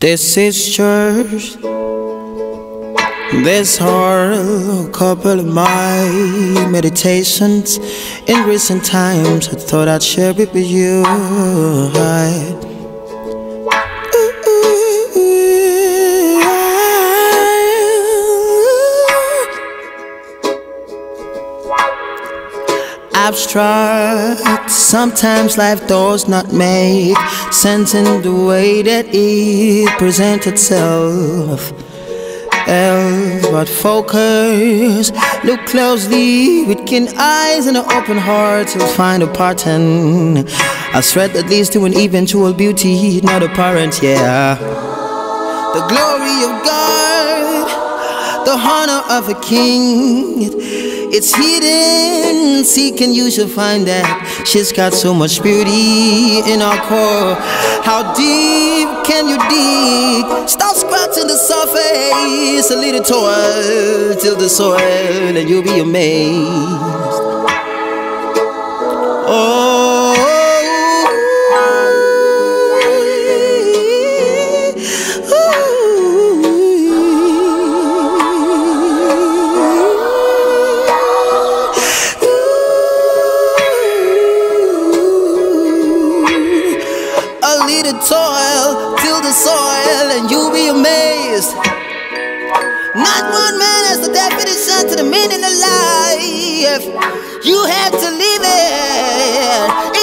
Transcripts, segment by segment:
This is church. This are a couple of my meditations in recent times. I thought I'd share it with you. I abstract. Sometimes life does not make sense in the way that it presents itself. Else, but focus, look closely with keen eyes and an open heart, you'll find a pattern. A thread that leads to an eventual beauty, not apparent, yeah. The glory of God, the honor of a king. It's hidden, seek and you shall find that? She's got so much beauty in her core. How deep can you dig? Stop scratching the surface. A little toil till the soil And you'll be amazed oh. The toil, till the soil, and you'll be amazed. Not one man has the definition to the meaning of life. You have to live it.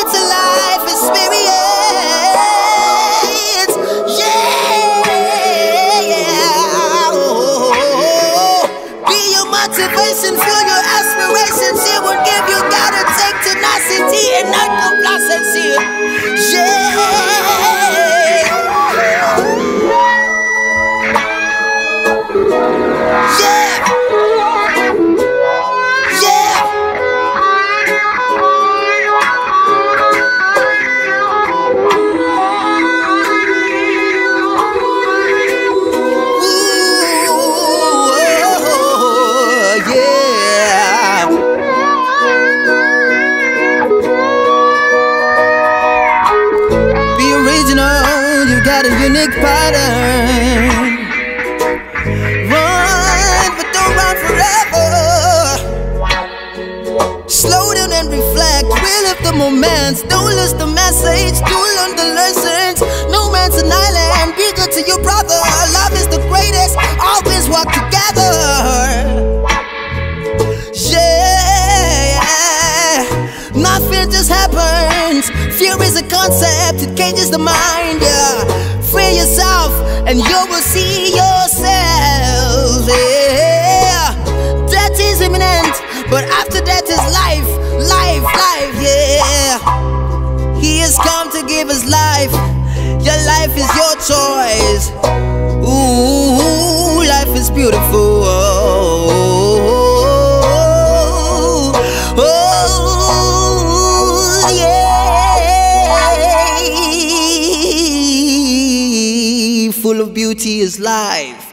Got a unique pattern. Run, but don't run forever. Slow down and reflect. We live the moments. Don't lose the message. Do learn the lessons. No man's an island. Be good to your brother. Love is the greatest. Always walk together. Nothing just happens. Fear is a concept, it cages the mind, yeah free yourself and you will see yourself. Yeah. Death is imminent, but after death is life, life, life, yeah. He has come to give us life. Your life is your choice. Ooh, life is beautiful. Full of beauty is life.